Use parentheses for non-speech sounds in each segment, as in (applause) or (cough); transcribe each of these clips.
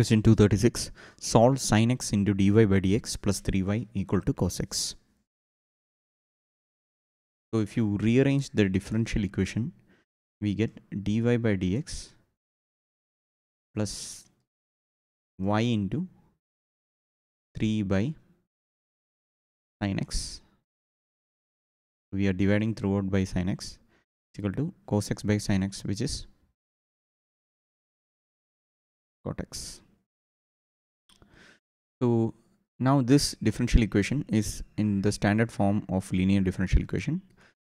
Question 236. Solve sin x into dy by dx plus 3y equal to cos x. So if you rearrange the differential equation, we get dy by dx plus y into 3 by sin x. We are dividing throughout by sin x is equal to cos x by sin x which is cot x. So now this differential equation is in the standard form of linear differential equation.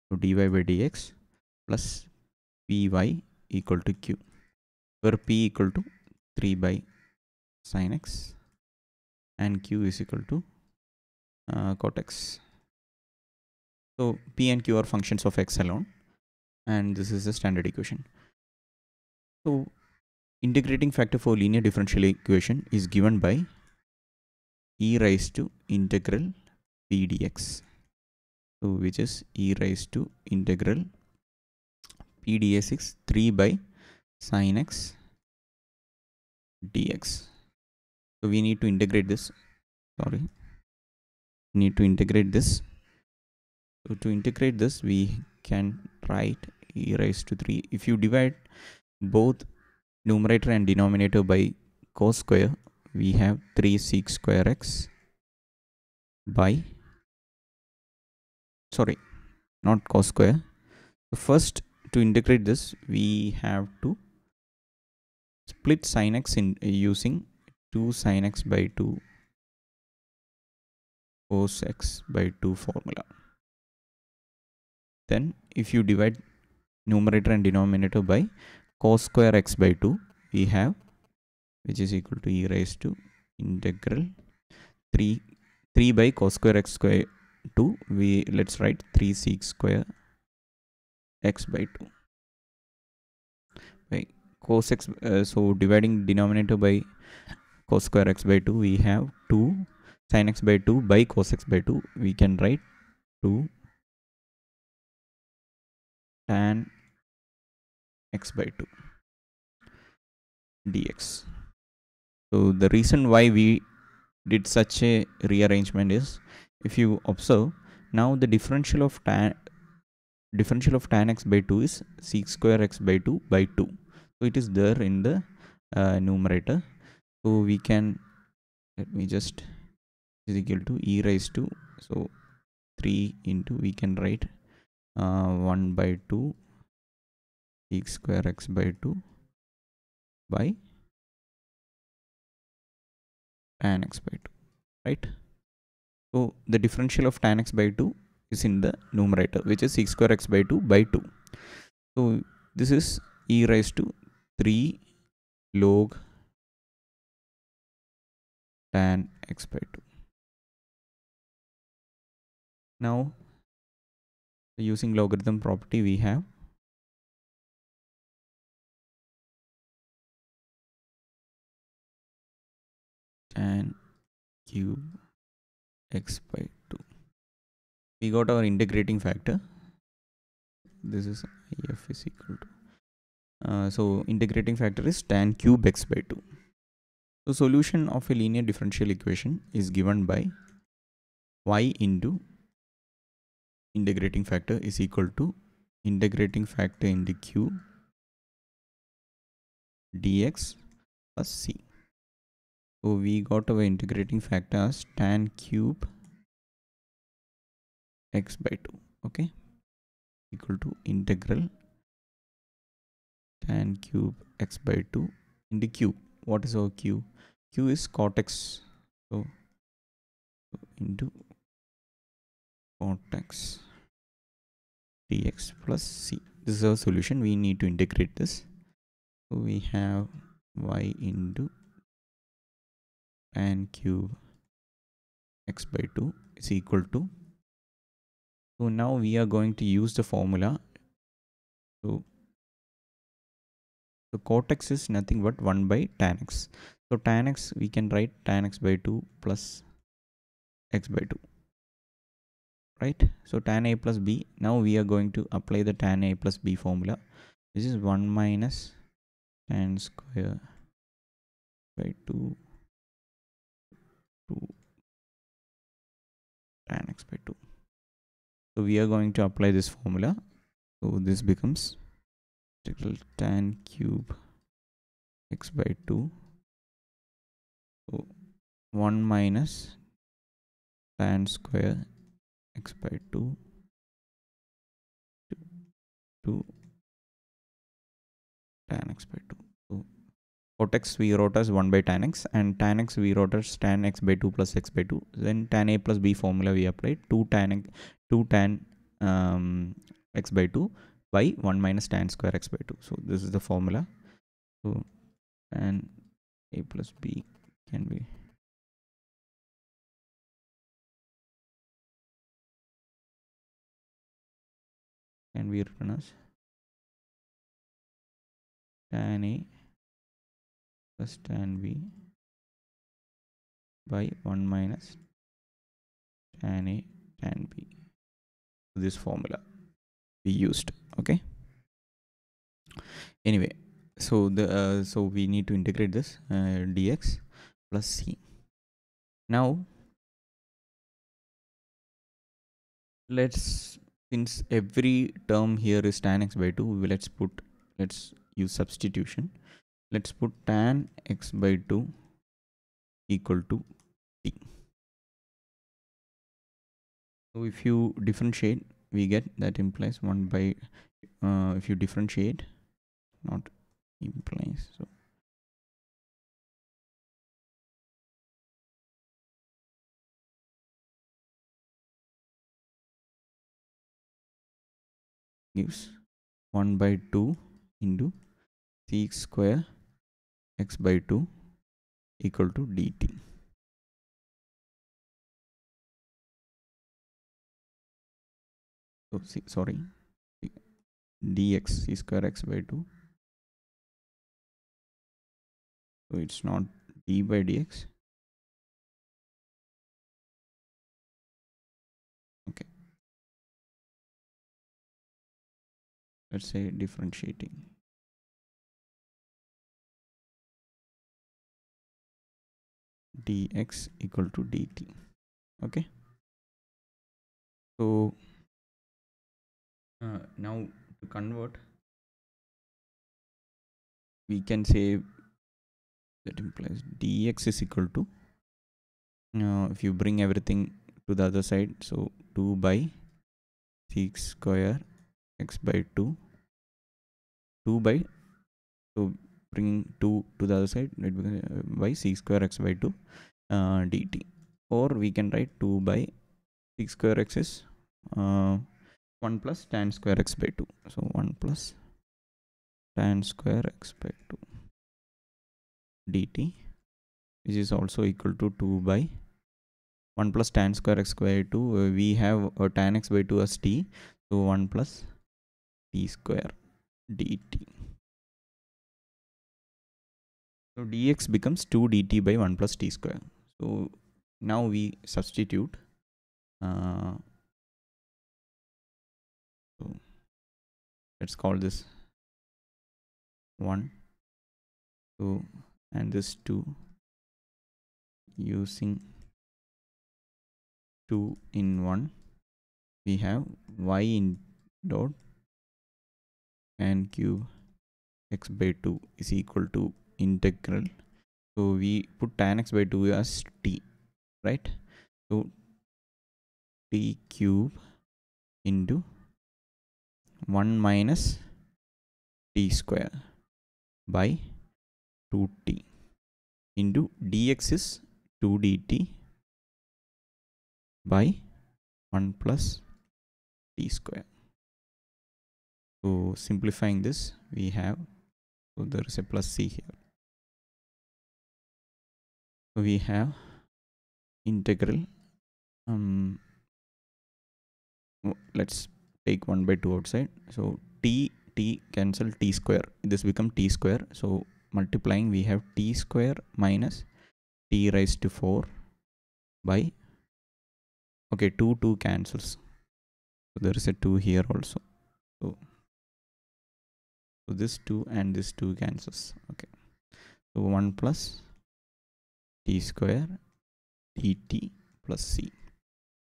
So dy by dx plus py equal to q where p equal to 3 by sin x and q is equal to uh, cot x. So p and q are functions of x alone and this is the standard equation. So integrating factor for linear differential equation is given by e raised to integral p dx. So which is e raised to integral p dx is 3 by sin x dx. So we need to integrate this. Sorry. Need to integrate this. So to integrate this we can write e raised to 3. If you divide both numerator and denominator by cos square we have 3 sec square x by sorry not cos square. So first to integrate this we have to split sin x in using 2 sin x by 2 cos x by 2 formula. Then if you divide numerator and denominator by cos square x by 2 we have which is equal to e raised to integral 3 3 by cos square x square 2 we let's write 3 sec square x by 2 by cos x uh, so dividing denominator by cos square x by 2 we have 2 sin x by 2 by cos x by 2 we can write 2 tan x by 2 dx so the reason why we did such a rearrangement is if you observe now the differential of tan differential of tan x by 2 is sec square x by 2 by 2 so it is there in the uh, numerator. So we can let me just is equal to e raised to so 3 into we can write uh, 1 by 2 sec square x by 2 by tan x by 2 right? So the differential of tan x by 2 is in the numerator which is sec square x by 2 by 2 so this is e raised to 3 log tan x by 2 now using logarithm property we have tan cube x by 2 we got our integrating factor. This is if is equal to uh, so integrating factor is tan cube x by 2 so solution of a linear differential equation is given by y into integrating factor is equal to integrating factor into q dx plus c so we got our integrating factor as tan cube x by 2 okay? Equal to integral tan cube x by 2 into q. What is our q? Q is cot x. So into cot x dx plus c. This is our solution. We need to integrate this. So we have y into tan cube x by 2 is equal to so now we are going to use the formula. So the cot x is nothing but 1 by tan x. So tan x we can write tan x by 2 plus x by 2 right? So tan a plus b now we are going to apply the tan a plus b formula. This is 1 minus tan square by 2 tan x by 2 so we are going to apply this formula. So this becomes integral tan cube x by 2 so 1 minus tan square x by 2 to, to tan x by 2 so cot x we wrote as 1 by tan x and tan x we wrote as tan x by 2 plus x by 2 then tan a plus b formula we applied 2 tan x 2 tan um, x by 2 by 1 minus tan square x by 2 so this is the formula. So tan a plus b can be can be written as tan A plus tan B by 1 minus tan A tan B. This formula we used. Okay. Anyway, so the uh, so we need to integrate this uh, dx plus c. Now let's since every term here is tan x by 2 let's put let's use substitution let's put tan x by 2 equal to t. So if you differentiate we get that implies 1 by uh, if you differentiate not implies so. Gives 1 by 2 into sec square x by 2 equal to dt. So, sorry, dx sec square x by 2. So, it's not d by dx. Okay. Let's say differentiating. Dx equal to dt. Okay? So uh, now to convert we can say that implies dx is equal to uh, if you bring everything to the other side so 2 by sec square x by 2 2 by so bringing 2 to the other side it uh, by sec square x by 2 uh, dt. Or we can write 2 by sec square x is uh, 1 plus tan square x by 2 so 1 plus tan square x by 2 dt which is also equal to 2 by 1 plus tan square x by 2 uh, we have a tan x by 2 as t. So 1 plus t square dt so dx becomes 2 dt by 1 plus t square. So now we substitute. Uh, so let's call this 1, 2 and this 2 using 2 in 1 we have y in dot and cube x by 2 is equal to integral. So we put tan x by 2 as t right? So t cube into 1 minus t square by 2t into dx is 2 dt by 1 plus t square. So simplifying this we have so there is a plus c here we have integral um let's take 1 by 2 outside. So t t cancel t square. This become t square. So multiplying we have t square minus t raised to 4 by okay 2 2 cancels. So there is a 2 here also. So so this 2 and this 2 cancels. Okay. So 1 plus t square dt plus c.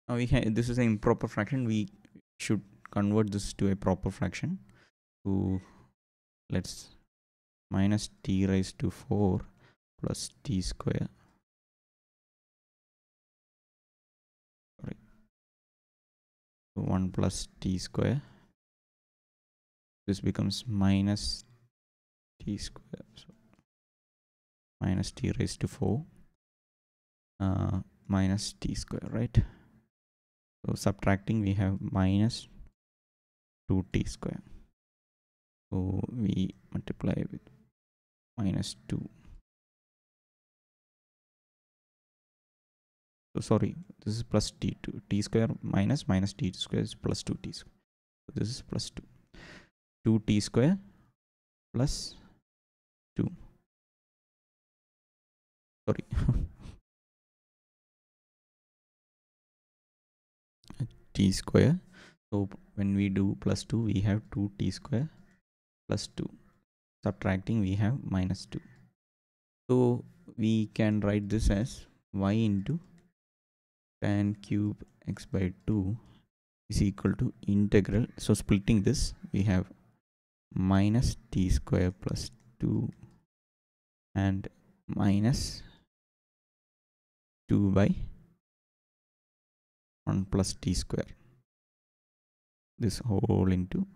Now we have this is an improper fraction. We should convert this to a proper fraction. So let's minus t raised to 4 plus t square. Sorry. 1 plus t square. This becomes minus t square. So minus t raised to 4 uh, minus t square right? So subtracting we have minus 2t square. So we multiply with minus 2 so sorry this is plus t2 t square minus minus t square is plus 2t square. So this is plus 2 2t square plus 2 sorry (laughs) t square. So when we do plus 2 we have 2t square plus 2 subtracting we have minus 2 so we can write this as y into tan cube x by 2 is equal to integral. So splitting this we have minus t square plus 2 and minus 2 by 1 plus t square. This whole into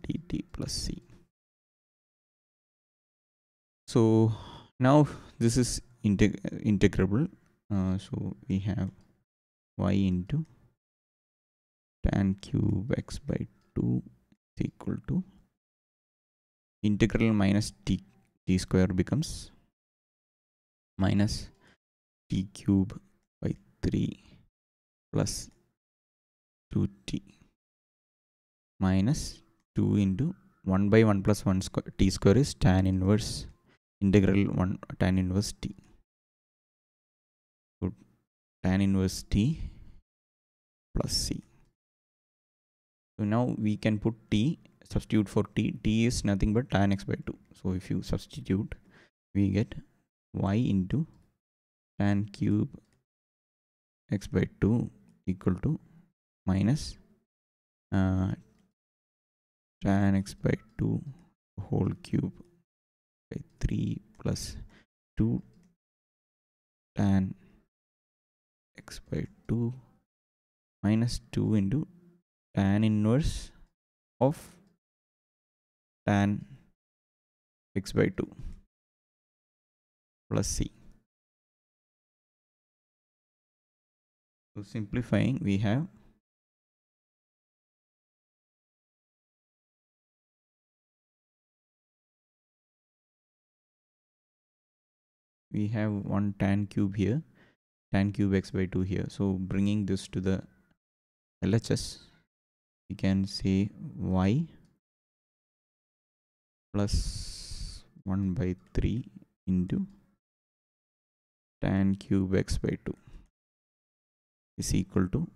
dt plus c. So now this is integ integrable. Uh, so we have y into tan cube x by 2 is equal to integral minus t t square becomes minus t cube by 3 plus 2t minus 2 into 1 by 1 plus 1 square t square is tan inverse integral 1 tan inverse t. So tan inverse t plus c. So now we can put t substitute for t. T is nothing but tan x by 2 so if you substitute we get y into tan cube x by 2 equal to minus uh, tan x by 2 whole cube by 3 plus 2 tan x by 2 minus 2 into tan inverse of tan x by 2 plus c. So simplifying we have we have one tan cube here tan cube x by 2 here. So bringing this to the LHS we can say y plus 1 by 3 into tan cube x by 2 is equal to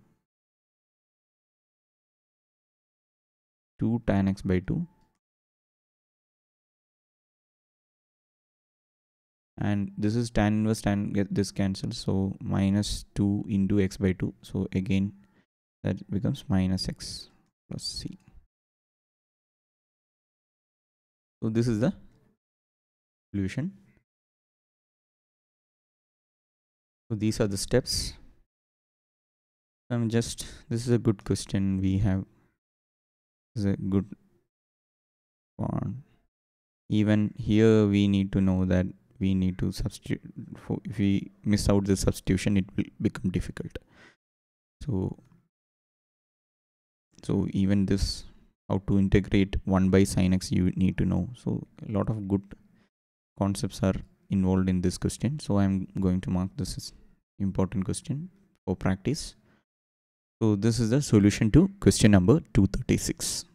2 tan x by 2 and this is tan inverse tan get this cancels so minus 2 into x by 2 so again that becomes minus x plus c. So this is the solution. So these are the steps i'm just this is a good question. We have is a good one even here we need to know that we need to substitute for if we miss out the substitution it will become difficult. So so even this how to integrate 1 by sine x you need to know. So a lot of good concepts are involved in this question. So i'm going to mark this as important question for practice so this is the solution to question number 236